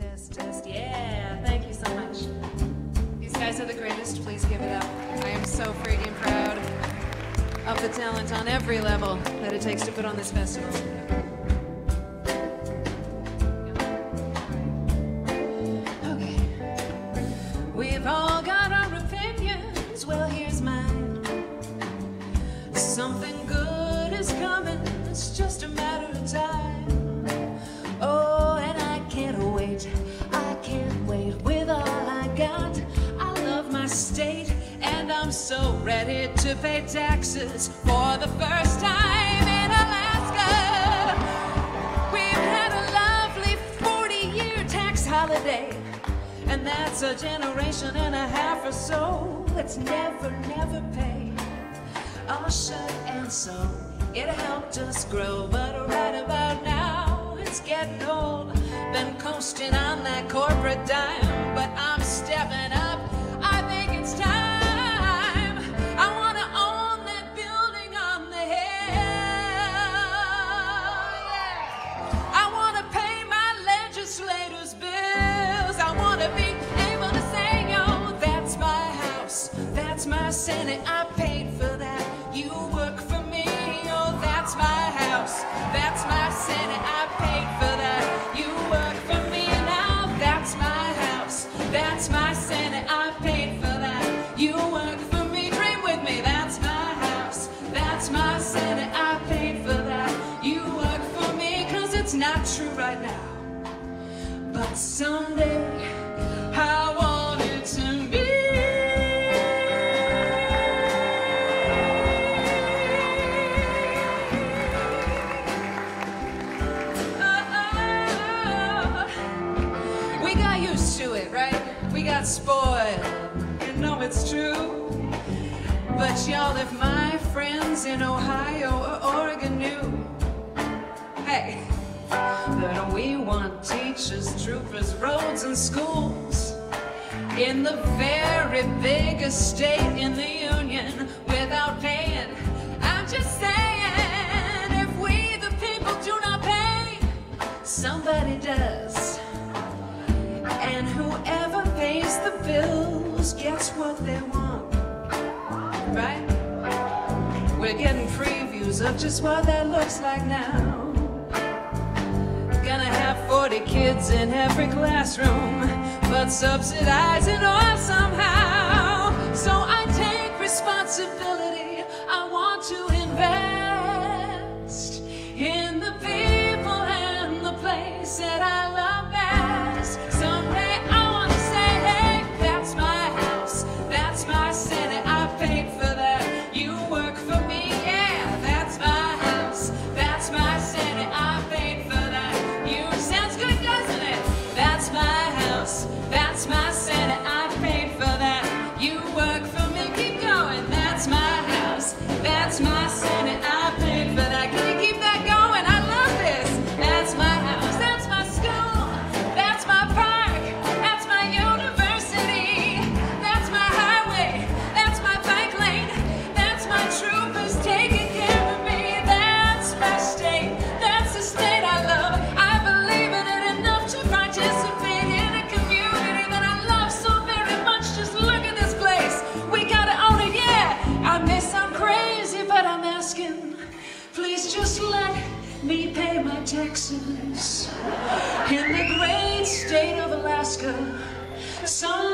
test, test. Yeah, thank you so much. These guys are the greatest. Please give it up. I am so freaking proud of the talent on every level that it takes to put on this festival. Okay. We've all got our opinions. Well, here's mine. Something So ready to pay taxes for the first time in Alaska. We've had a lovely 40 year tax holiday. And that's a generation and a half or so that's never, never paid. All and so, it helped us grow. But right about now, it's getting old. Been coasting on that corporate dime, Senate. I paid for that. You work for me, oh, that's my house, that's my Senate. I paid for that. You work for me now, that's my house, that's my Senate. I paid for that. You work for me, dream with me, that's my house, that's my Senate. I paid for that. You work for me, cause it's not true right now. But someday I spoiled. You know it's true. But y'all, if my friends in Ohio or Oregon knew, hey, that we want teachers, troopers, roads, and schools in the very biggest state in the union without paying. I'm just saying, if we the people do not pay, somebody does. Gets what they want. Right? We're getting previews of just what that looks like now. Gonna have 40 kids in every classroom, but subsidizing all somehow. So I take responsibility. I want to invest in the people and the place that I love best. Asking. Please just let me pay my taxes in the great state of Alaska. Someday,